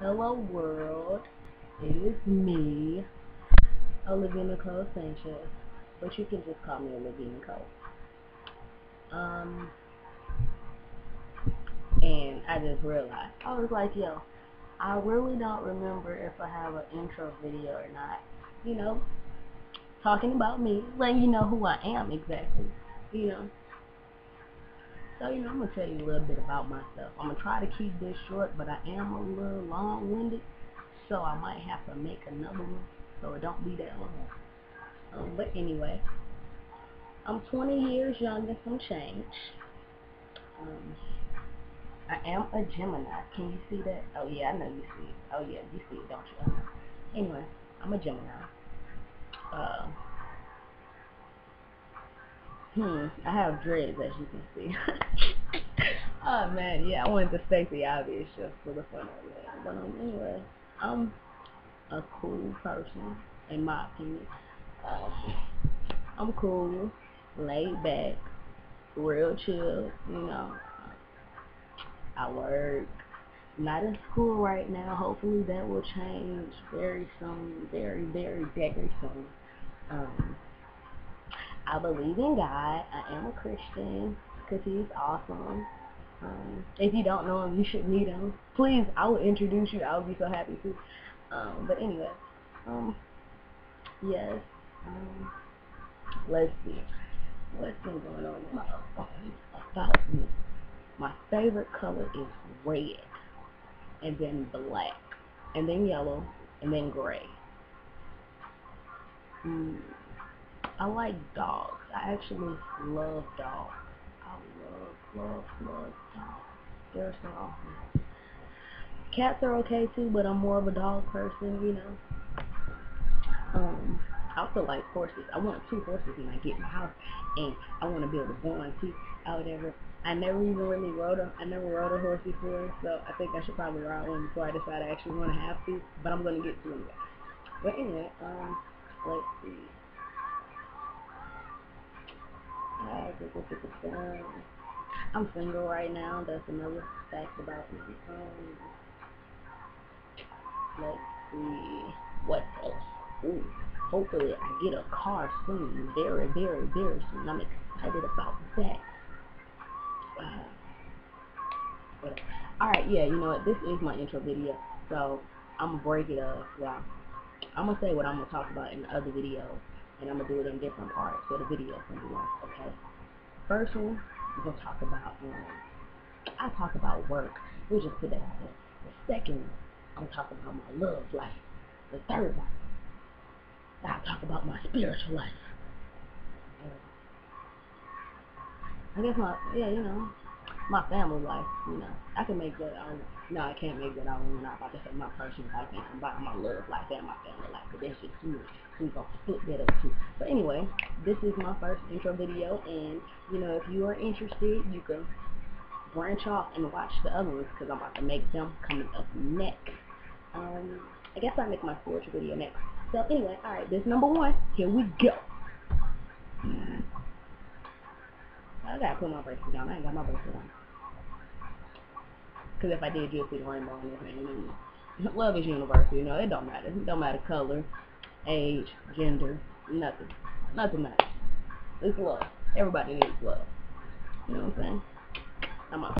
Hello world, it is me, Olivia Nicole Sanchez, but you can just call me Olivia Nicole. Um, and I just realized, I was like, yo, I really don't remember if I have an intro video or not. You know, talking about me, letting you know who I am exactly, you know. So, you know, I'm going to tell you a little bit about myself. I'm going to try to keep this short, but I am a little long-winded, so I might have to make another one so it don't be that long. Um, but anyway, I'm 20 years younger from change. Um, I am a Gemini. Can you see that? Oh, yeah, I know you see it. Oh, yeah, you see it, don't you? Anyway, I'm a Gemini. Uh, Hmm, I have dreads as you can see. oh man, yeah, I wanted to state the obvious just for the fun of it. But um, anyway, I'm a cool person, in my opinion. Um, I'm cool, laid back, real chill, you know. I work, not in school right now. Hopefully that will change very soon, very, very, very soon. Um, I believe in God. I am a Christian because he's awesome. Um, if you don't know him, you should meet him. Please, I will introduce you. I would be so happy to. Um, but anyway, um, yes. Um, let's see. What's been going on in my about me? My favorite color is red, and then black, and then yellow, and then gray. Mm. I like dogs. I actually love dogs. I love, love, love dogs. They're so awesome. Cats are okay too, but I'm more of a dog person, you know. Um, I also like horses. I want two horses when I get my house, and I want to be able to go on see out whatever. I never even really rode a, I never rode a horse before, so I think I should probably ride one before I decide I actually want to have to. But I'm gonna get to it. But anyway, um, I'm single right now. That's another fact about me. Um, let's see. What else? Ooh, hopefully I get a car soon. Very, very, very soon. I'm excited about that. Uh, Alright, yeah, you know what? This is my intro video. So, I'm going to break it up. Well, I'm going to say what I'm going to talk about in the other videos and I'm gonna do it in different parts so the video okay? First one, we're gonna talk about um I talk about work. We'll just put that out there. The second I'm gonna talk about my love life. The third one, I'll talk about my spiritual life. I guess my yeah, you know, my family life, you know. I can make that um no, I can't make that out when I'm not about to say my personal life and combine my love life and my family life, but that's just much we gonna split that up too. But anyway, this is my first intro video, and you know, if you are interested, you can branch off and watch the other ones because I'm about to make them coming up next. Um, I guess I'll make my spiritual video next. So anyway, alright, this number one. Here we go. I gotta put my bracelet on. I ain't got my bracelet on. Because if I did, you'd see the rainbow on this thing. Love is universal, you know. It don't matter. It don't matter color age, gender, nothing. Nothing matters. It's love. Everybody needs love. You know what I'm saying? I'm out.